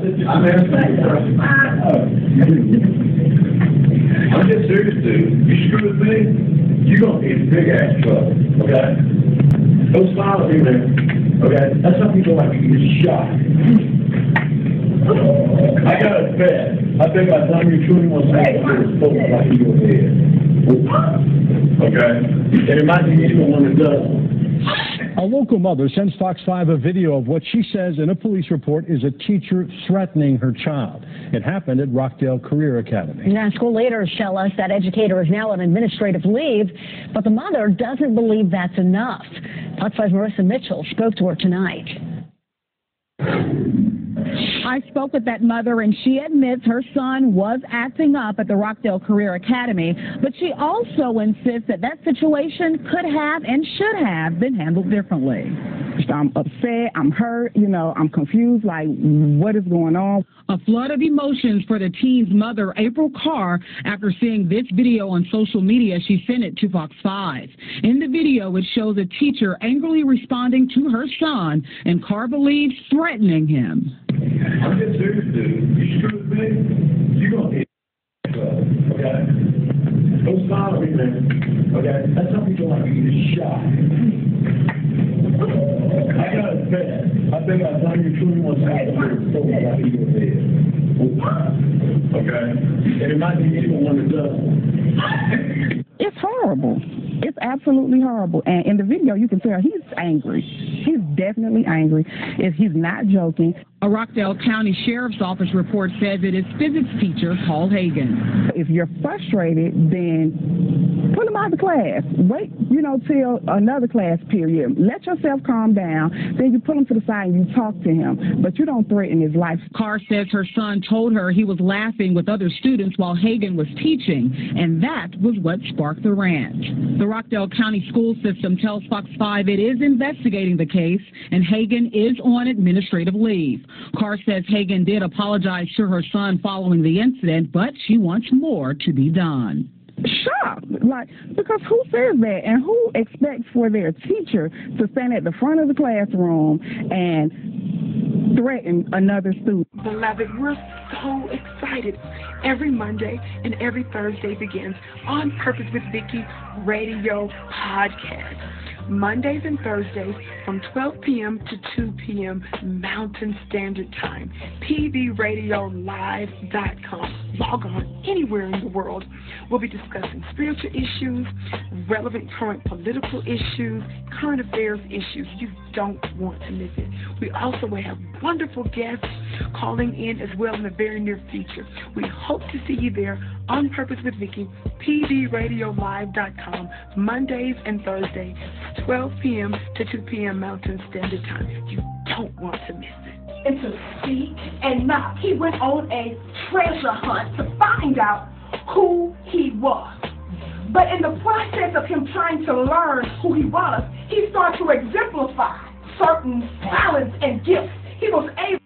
I'm asking. I'm just serious, dude. You screw with me, you're gonna be in big ass trouble, okay? Don't smile at me, man, okay? That's how people like you get shot. I got a bet. I bet by the time you're twenty-one, seconds, you're supposed to like you go ahead. Okay? And it might be even one that does. A local mother sends Fox 5 a video of what she says in a police report is a teacher threatening her child. It happened at Rockdale Career Academy. Now, school leaders tell us that educator is now on administrative leave, but the mother doesn't believe that's enough. Fox 5's Marissa Mitchell spoke to her tonight. I spoke with that mother, and she admits her son was acting up at the Rockdale Career Academy, but she also insists that that situation could have and should have been handled differently. I'm upset, I'm hurt, you know, I'm confused, like, what is going on? A flood of emotions for the teen's mother, April Carr, after seeing this video on social media, she sent it to Fox 5. In the video, it shows a teacher angrily responding to her son, and Carr believes threatening him. I'm just serious, dude. You screw with me, you're gonna get in okay? Don't smile at me, man, okay? That's how people like you get shot. I got a bet. I bet by the time you're twenty-one, seconds, you're to you go ahead. Okay? And it might be even one that does. It's horrible. It's absolutely horrible. And in the video, you can tell he's angry. He's definitely angry. If he's not joking. A Rockdale County Sheriff's Office report says it is physics teacher Paul Hagan. If you're frustrated, then the class. Wait, you know, till another class period. Let yourself calm down. Then you pull him to the side and you talk to him. But you don't threaten his life. Carr says her son told her he was laughing with other students while Hagan was teaching, and that was what sparked the rant. The Rockdale County school system tells Fox 5 it is investigating the case, and Hagan is on administrative leave. Carr says Hagan did apologize to her son following the incident, but she wants more to be done. Shocked, like because who says that, and who expects for their teacher to stand at the front of the classroom and threaten another student? Beloved, we're so excited. Every Monday and every Thursday begins On Purpose with Vicky Radio podcast. Mondays and Thursdays from 12 p.m. to 2 p.m. Mountain Standard Time. PVRadioLive.com. Log on anywhere in the world. We'll be discussing spiritual issues, relevant current political issues, current affairs issues. You don't want to miss it. We also will have wonderful guests calling in as well in the very near future. We hope to see you there on Purpose with Vicky, PVRadioLive.com, Mondays and Thursdays, 12 p.m. to 2 p.m. Mountain Standard Time. You don't want to miss it. And to seek and knock, he went on a treasure hunt to find out who he was. But in the process of him trying to learn who he was, he started to exemplify certain talents and gifts. He was able